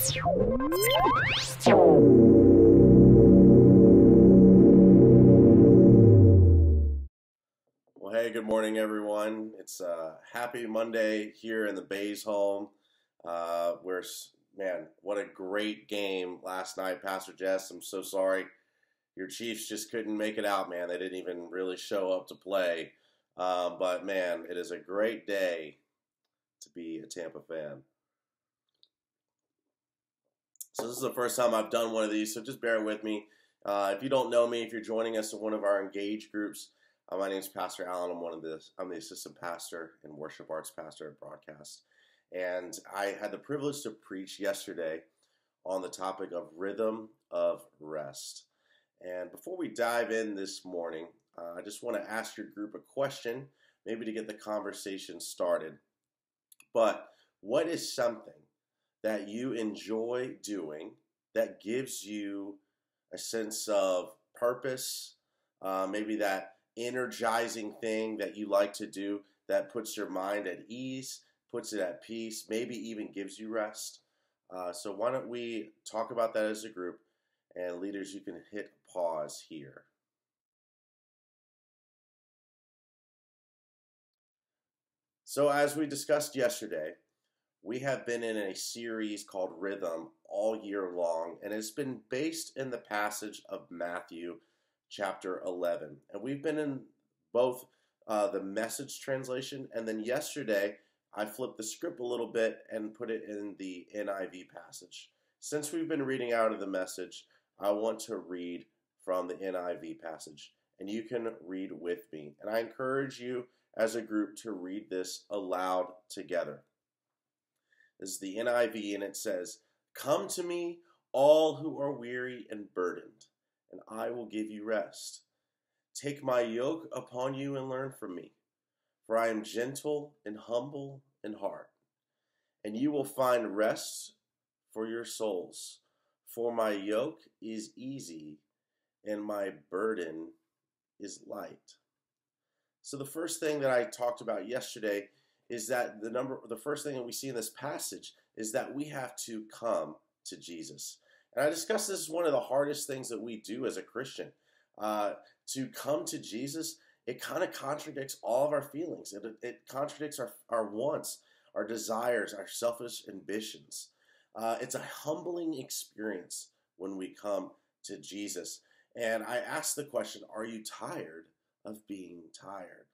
Well, hey, good morning, everyone. It's uh, happy Monday here in the Bays home. Uh, man, what a great game last night, Pastor Jess. I'm so sorry. Your Chiefs just couldn't make it out, man. They didn't even really show up to play. Um, but, man, it is a great day to be a Tampa fan. So, this is the first time I've done one of these, so just bear with me. Uh, if you don't know me, if you're joining us in one of our engaged groups, uh, my name is Pastor Allen. I'm one of the I'm the assistant pastor and worship arts pastor at Broadcast, and I had the privilege to preach yesterday on the topic of rhythm of rest. And before we dive in this morning, uh, I just want to ask your group a question, maybe to get the conversation started. But what is something that you enjoy doing that gives you a sense of purpose? Uh, maybe that energizing thing that you like to do that puts your mind at ease, puts it at peace, maybe even gives you rest. Uh, so, why don't we talk about that as a group? And, leaders, you can hit pause here. So, as we discussed yesterday, we have been in a series called Rhythm all year long, and it's been based in the passage of Matthew chapter 11. And we've been in both uh, the message translation, and then yesterday I flipped the script a little bit and put it in the NIV passage. Since we've been reading out of the message, I want to read from the NIV passage, and you can read with me. And I encourage you as a group to read this aloud together. Is the NIV, and it says, Come to me, all who are weary and burdened and I will give you rest. Take my yoke upon you and learn from me, for I am gentle and humble in heart, and you will find rest for your souls. For my yoke is easy and my burden is light. So the first thing that I talked about yesterday is that the number the first thing that we see in this passage is that we have to come to Jesus. And I discussed this is one of the hardest things that we do as a Christian. Uh, to come to Jesus, it kind of contradicts all of our feelings. It, it contradicts our, our wants, our desires, our selfish ambitions. Uh, it's a humbling experience when we come to Jesus. And I ask the question Are you tired of being tired?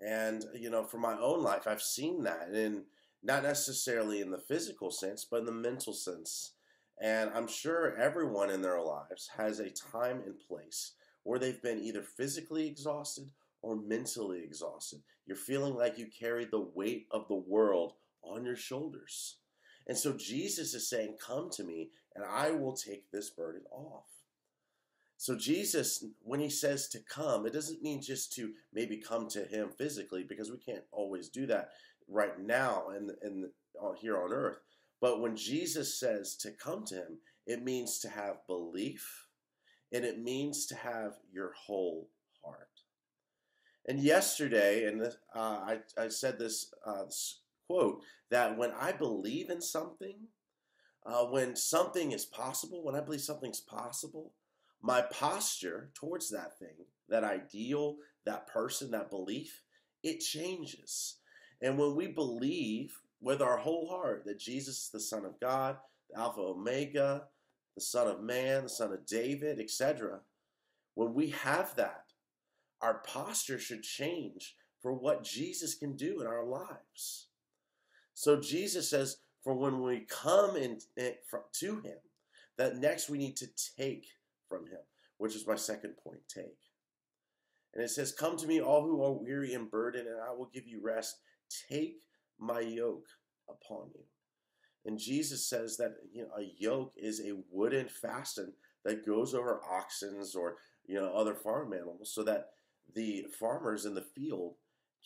And, you know, for my own life, I've seen that in not necessarily in the physical sense, but in the mental sense. And I'm sure everyone in their lives has a time and place where they've been either physically exhausted or mentally exhausted. You're feeling like you carried the weight of the world on your shoulders. And so Jesus is saying, Come to me, and I will take this burden off. So, Jesus, when he says to come, it doesn't mean just to maybe come to him physically, because we can't always do that right now and, and here on earth. But when Jesus says to come to him, it means to have belief and it means to have your whole heart. And yesterday, and uh, I, I, said this, uh, this, quote that when I believe in something, uh, when something is possible, when I believe something's possible, my posture towards that thing, that ideal, that person, that belief, it changes. And when we believe with our whole heart that Jesus is the Son of God, the Alpha Omega, the Son of Man, the Son of David, etc., when we have that, our posture should change for what Jesus can do in our lives. So Jesus says, for when we come in, in to Him, that next we need to take from Him, which is my second point take. And it says, Come to me, all who are weary and burdened, and I will give you rest. Take my yoke upon you. And Jesus says that you know a yoke is a wooden fasten that goes over oxens or you know other farm animals so that the farmers in the field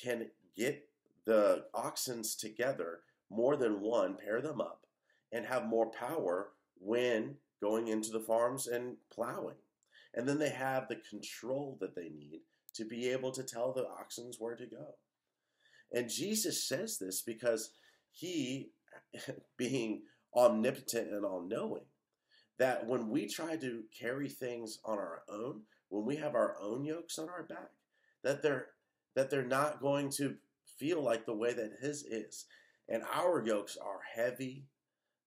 can get the oxens together more than one pair them up and have more power when going into the farms and plowing and then they have the control that they need to be able to tell the oxens where to go and Jesus says this because he, being omnipotent and all knowing. That when we try to carry things on our own, when we have our own yokes on our back, that they're that they're not going to feel like the way that his is. And our yokes are heavy.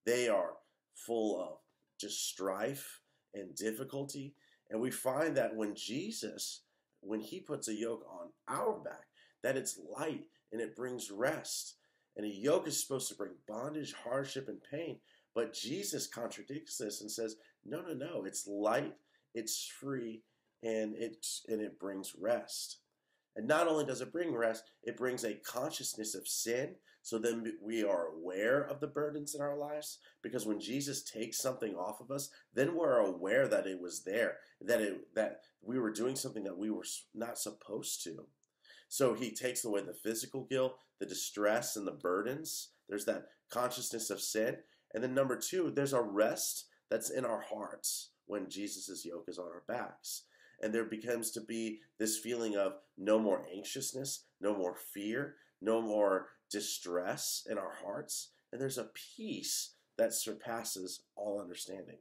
They are full of just strife and difficulty. And we find that when Jesus, when he puts a yoke on our back, that it's light and it brings rest. And a yoke is supposed to bring bondage, hardship, and pain. But Jesus contradicts this and says, no, no, no, it's light, it's free, and it's and it brings rest. And not only does it bring rest, it brings a consciousness of sin. So then we are aware of the burdens in our lives. Because when Jesus takes something off of us, then we're aware that it was there, that it that we were doing something that we were not supposed to. So he takes away the physical guilt, the distress, and the burdens. There's that consciousness of sin. And then number two, there's a rest that's in our hearts when Jesus' yoke is on our backs. And there becomes to be this feeling of no more anxiousness, no more fear, no more distress in our hearts. And there's a peace that surpasses all understanding.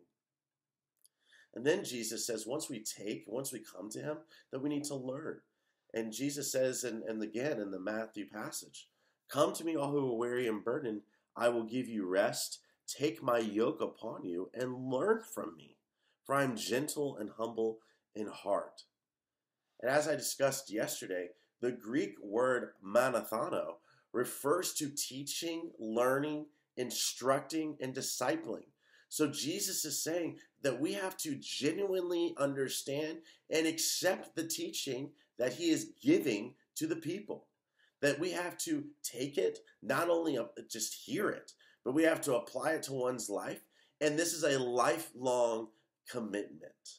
And then Jesus says, once we take, once we come to Him, that we need to learn. And Jesus says, and, and again in the Matthew passage, Come to me, all who are weary and burdened, I will give you rest. Take my yoke upon you and learn from me, for I am gentle and humble in heart. And as I discussed yesterday, the Greek word manathano refers to teaching, learning, instructing, and discipling. So Jesus is saying that we have to genuinely understand and accept the teaching that he is giving to the people. That we have to take it, not only uh, just hear it, but we have to apply it to one's life. And this is a lifelong commitment.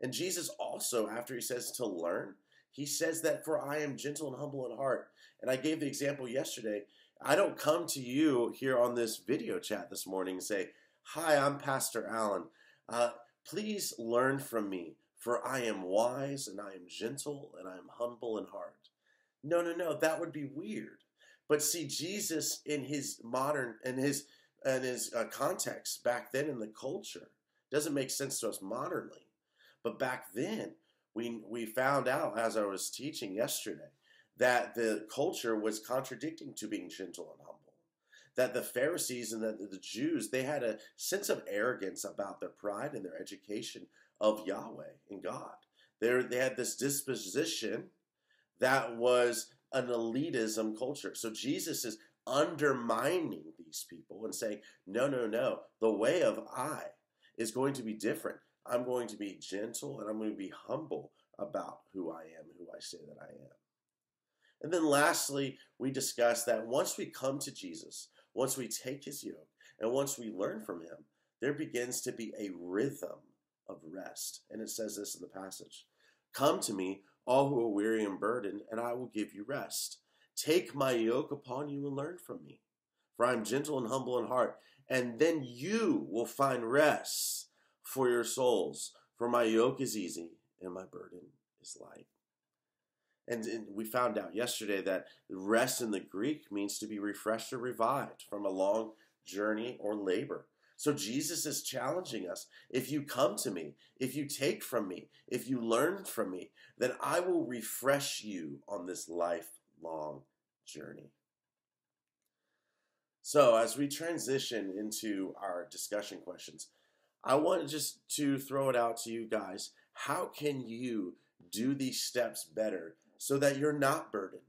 And Jesus also, after he says to learn, he says that for I am gentle and humble in heart. And I gave the example yesterday. I don't come to you here on this video chat this morning and say, Hi, I'm Pastor Allen. Uh, please learn from me, for I am wise and I am gentle and I am humble in heart. No, no, no, that would be weird. But see, Jesus in his modern, in his, and his uh, context back then in the culture, doesn't make sense to us modernly. But back then, we, we found out as I was teaching yesterday that the culture was contradicting to being gentle and humble. That the Pharisees and the, the Jews, they had a sense of arrogance about their pride and their education of Yahweh and God. they they had this disposition that was an elitism culture. So Jesus is undermining these people and saying, no, no, no, the way of I is going to be different. I'm going to be gentle and I'm going to be humble about who I am, who I say that I am. And then lastly, we discuss that once we come to Jesus, once we take his yoke, and once we learn from him, there begins to be a rhythm of rest. And it says this in the passage Come to me, all who are weary and burdened, and I will give you rest. Take my yoke upon you and learn from me, for I am gentle and humble in heart, and then you will find rest for your souls. For my yoke is easy and my burden is light. And, and, we found out yesterday that rest in the Greek means to be refreshed or revived from a long journey or labor. So Jesus is challenging us. If you come to me, if you take from me, if you learn from me, then I will refresh you on this lifelong journey. So, as we transition into our discussion questions, I want just to throw it out to you guys. How can you do these steps better so that you're not burdened,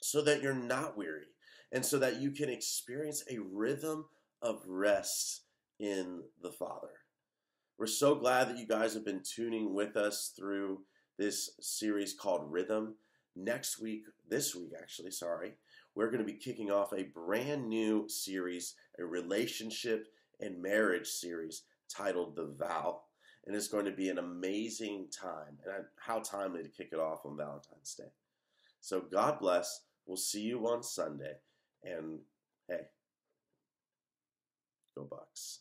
so that you're not weary, and so that you can experience a rhythm of rest in the Father? We're so glad that you guys have been tuning with us through this series called Rhythm. Next week, this week actually, sorry, we're going to be kicking off a brand new series, a relationship and marriage series titled The Vow. And it's going to be an amazing time. And how timely to kick it off on Valentine's Day. So God bless. We'll see you on Sunday. And hey, go Bucs.